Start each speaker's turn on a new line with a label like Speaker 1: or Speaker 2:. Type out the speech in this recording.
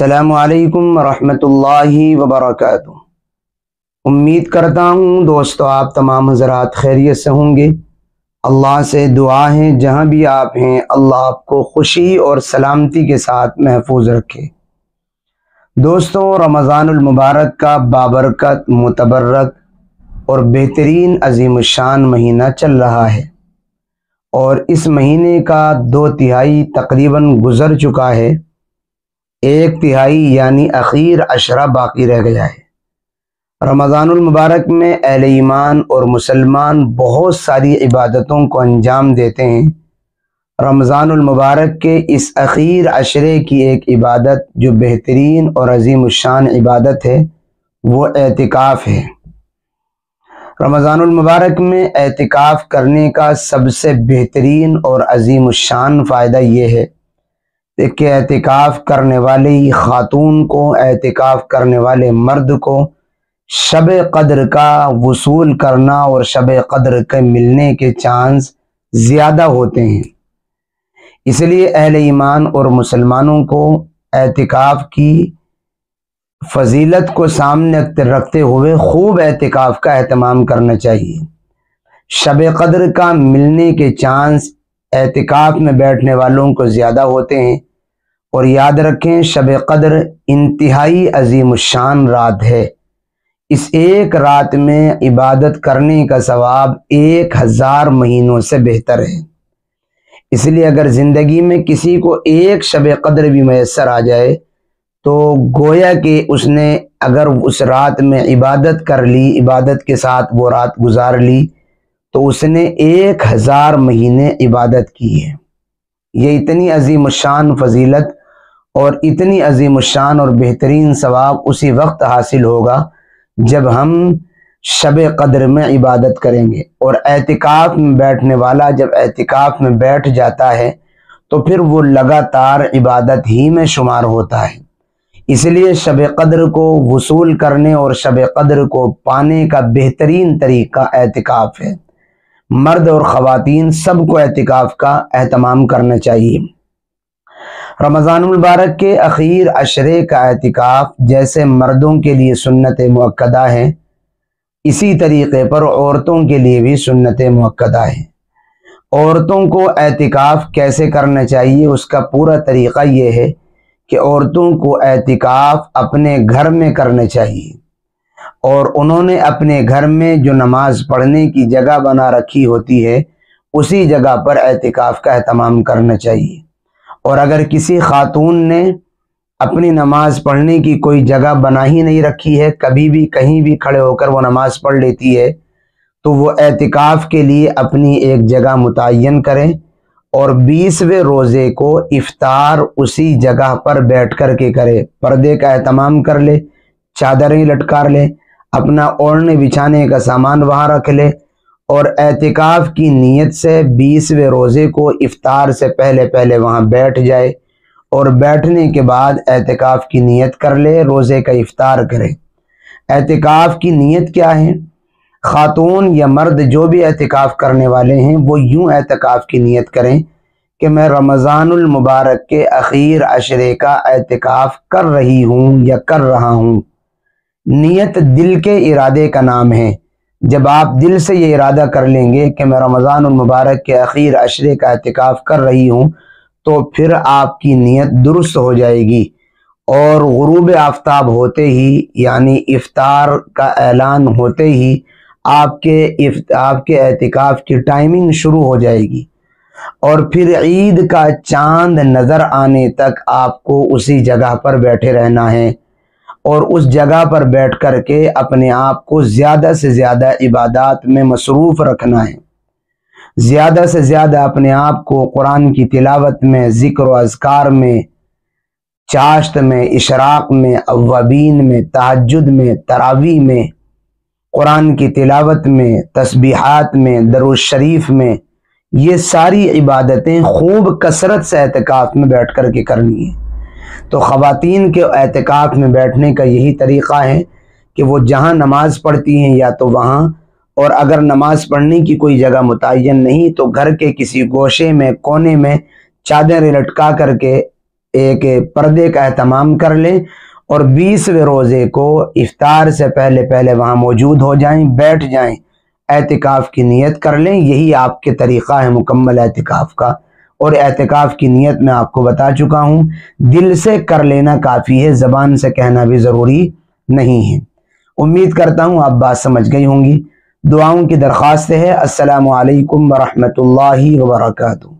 Speaker 1: السلام علیکم ورحمۃ اللہ وبرکاتہ۔ امید کرتا ہوں دوستو آپ تمام حضرات خیریت سے ہوں گے۔ اللہ سے دعا ہے، جہاں بھی آپ ہیں، اللہ آپ کو خوشی اور سلامتی کے ساتھ محفوظ رکھے۔ دوستوں رمضان المبارک کا بابرکت، متبرک اور بہترین عظیم الشان مہینہ چل رہا ہے۔ اور اس مہینے کا دو تہائی تقریباً گزر چکا ہے۔ ایک تہائی یعنی اخیر عشرہ باقی رہ گیا ہے۔ رمضان المبارک میں اہل ایمان اور مسلمان بہت ساری عبادتوں کو انجام دیتے ہیں۔ رمضان المبارک کے اس اخیر عشرے کی ایک عبادت جو بہترین اور عظیم الشان عبادت ہے، وہ اعتکاف ہے۔ رمضان المبارک میں اعتکاف کرنے کا سب سے بہترین اور عظیم الشان فائدہ یہ ہے کہ اعتکاف کرنے والی خاتون کو، اعتکاف کرنے والے مرد کو شب قدر کا وصول کرنا اور شب قدر کے ملنے کے چانس زیادہ ہوتے ہیں۔ اس لیے اہل ایمان اور مسلمانوں کو اعتکاف کی فضیلت کو سامنے رکھتے ہوئے خوب اعتکاف کا اہتمام کرنا چاہیے۔ شب قدر کا ملنے کے چانس اعتکاف میں بیٹھنے والوں کو زیادہ ہوتے ہیں۔ اور یاد رکھیں شب قدر انتہائی عظیم الشان رات ہے۔ اس ایک رات میں عبادت کرنے کا ثواب ایک ہزار مہینوں سے بہتر ہے۔ اس لیے اگر زندگی میں کسی کو ایک شب قدر بھی میسر آ جائے، تو گویا کہ اس نے اگر اس رات میں عبادت کر لی، عبادت کے ساتھ وہ رات گزار لی، تو اس نے ایک ہزار مہینے عبادت کی ہے۔ یہ اتنی عظیم الشان فضیلت اور اتنی عظیم الشان اور بہترین ثواب اسی وقت حاصل ہوگا جب ہم شب قدر میں عبادت کریں گے اور اعتکاف میں بیٹھنے والا جب اعتکاف میں بیٹھ جاتا ہے تو پھر وہ لگاتار عبادت ہی میں شمار ہوتا ہے۔ اس لیے شب قدر کو وصول کرنے اور شب قدر کو پانے کا بہترین طریقہ اعتکاف ہے۔ مرد اور خواتین سب کو اعتکاف کا اہتمام کرنا چاہیے۔ رمضان المبارک کے اخیر عشرے کا اعتکاف جیسے مردوں کے لیے سنت موقع ہے اسی طریقے پر عورتوں کے لیے بھی سنت موقع ہے عورتوں کو اعتکاف کیسے کرنا چاہیے، اس کا پورا طریقہ یہ ہے کہ عورتوں کو اعتکاف اپنے گھر میں کرنا چاہیے۔ اور انہوں نے اپنے گھر میں جو نماز پڑھنے کی جگہ بنا رکھی ہوتی ہے، اسی جگہ پر اعتکاف کا اہتمام کرنا چاہیے۔ اور اگر کسی خاتون نے اپنی نماز پڑھنے کی کوئی جگہ بنا ہی نہیں رکھی ہے، کبھی بھی کہیں بھی کھڑے ہو کر وہ نماز پڑھ لیتی ہے، تو وہ اعتکاف کے لیے اپنی ایک جگہ متعین کریں اور بیسویں روزے کو افطار اسی جگہ پر بیٹھ کر کے کرے۔ پردے کا اہتمام کر لے، چادریں لٹکار لے، اپنا اوڑھنے بچھانے کا سامان وہاں رکھ لے۔ اور اعتکاف کی نیت سے بیسویں روزے کو افطار سے پہلے پہلے وہاں بیٹھ جائے اور بیٹھنے کے بعد اعتکاف کی نیت کر لے، روزے کا افطار کرے۔ اعتکاف کی نیت کیا ہے؟ خاتون یا مرد جو بھی اعتکاف کرنے والے ہیں، وہ یوں اعتکاف کی نیت کریں کہ میں رمضان المبارک کے اخیر عشرے کا اعتکاف کر رہی ہوں یا کر رہا ہوں۔ نیت دل کے ارادے کا نام ہے۔ جب آپ دل سے یہ ارادہ کر لیں گے کہ میں رمضان المبارک کے اخیر عشرے کا اعتکاف کر رہی ہوں، تو پھر آپ کی نیت درست ہو جائے گی۔ اور غروب آفتاب ہوتے ہی یعنی افطار کا اعلان ہوتے ہی، آپ کے آپ کے اعتکاف کی ٹائمنگ شروع ہو جائے گی۔ اور پھر عید کا چاند نظر آنے تک آپ کو اسی جگہ پر بیٹھے رہنا ہے۔ اور اس جگہ پر بیٹھ کر کے اپنے آپ کو زیادہ سے زیادہ عبادات میں مصروف رکھنا ہے۔ زیادہ سے زیادہ اپنے آپ کو قرآن کی تلاوت میں، ذکر و اذکار میں، چاشت میں، اشراق میں، اوابین میں تحجد میں تراوی میں، قرآن کی تلاوت میں، تسبیحات میں دروش شریف میں، یہ ساری عبادتیں خوب کثرت سے اعتکاف میں بیٹھ کر کے کرنی ہیں۔ تو خواتین کے اعتکاف میں بیٹھنے کا یہی طریقہ ہے کہ وہ جہاں نماز پڑھتی ہیں یا تو وہاں، اور اگر نماز پڑھنے کی کوئی جگہ متعین نہیں تو گھر کے کسی گوشے میں، کونے میں چادریں لٹکا کر کے ایک پردے کا اہتمام کر لیں اور بیسویں روزے کو افطار سے پہلے پہلے وہاں موجود ہو جائیں، بیٹھ جائیں، اعتکاف کی نیت کر لیں، یہی آپ کے طریقہ ہے مکمل اعتکاف کا۔ اور اعتکاف کی نیت میں آپ کو بتا چکا ہوں۔ دل سے کر لینا کافی ہے، زبان سے کہنا بھی ضروری نہیں ہے۔ امید کرتا ہوں آپ بات سمجھ گئی ہوں گی۔ دعاؤں کی درخواست ہے۔ السلام علیکم ورحمۃ اللہ وبرکاتہ۔